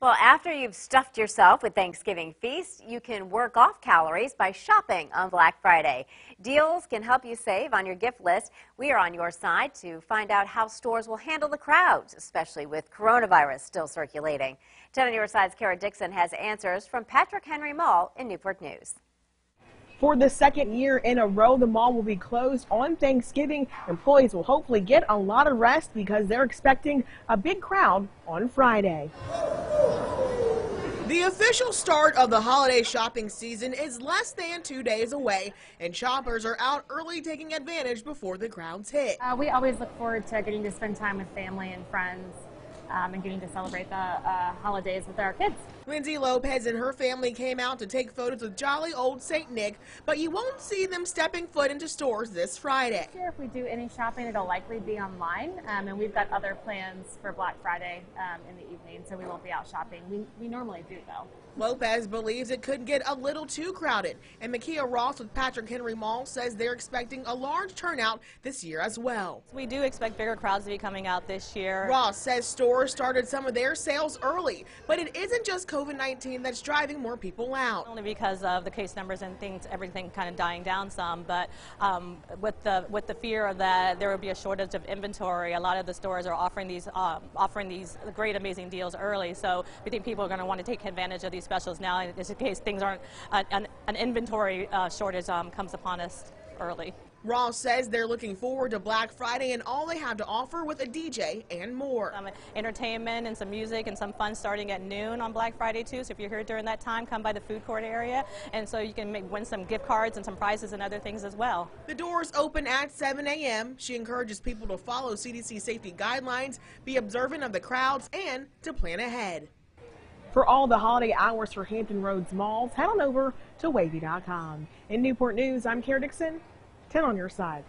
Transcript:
Well, after you've stuffed yourself with Thanksgiving feast, you can work off calories by shopping on Black Friday. Deals can help you save on your gift list. We are on your side to find out how stores will handle the crowds, especially with coronavirus still circulating. 10 on your side's Kara Dixon has answers from Patrick Henry Mall in Newport News. For the second year in a row, the mall will be closed on Thanksgiving. Employees will hopefully get a lot of rest because they're expecting a big crowd on Friday. The official start of the holiday shopping season is less than two days away, and shoppers are out early taking advantage before the crowds hit. Uh, we always look forward to getting to spend time with family and friends um, and getting to celebrate the uh, holidays with our kids. Lindsay Lopez and her family came out to take photos with jolly old St. Nick, but you won't see them stepping foot into stores this Friday. Sure, if we do any shopping, it'll likely be online, um, and we've got other plans for Black Friday um, in the evening, so we won't be out shopping. We, we normally do, though. Lopez believes it could get a little too crowded, and Makia Ross with Patrick Henry Mall says they're expecting a large turnout this year as well. We do expect bigger crowds to be coming out this year. Ross says stores started some of their sales early, but it isn't just COVID-19 that's driving more people out. Only because of the case numbers and things, everything kind of dying down some, but um, with the with the fear that there will be a shortage of inventory, a lot of the stores are offering these um, offering these great, amazing deals early. So we think people are going to want to take advantage of these specials now, in case things aren't an, an, inventory uh, shortage um, comes upon us early. Ross says they're looking forward to Black Friday and all they have to offer with a DJ and more. Some entertainment and some music and some fun starting at noon on Black Friday too. So if you're here during that time, come by the food court area and so you can make, win some gift cards and some prizes and other things as well. The doors open at 7 a.m. She encourages people to follow CDC safety guidelines, be observant of the crowds, and to plan ahead. For all the holiday hours for Hampton Roads malls, head on over to wavy.com. In Newport News, I'm Kara Dixon. 10 on your side.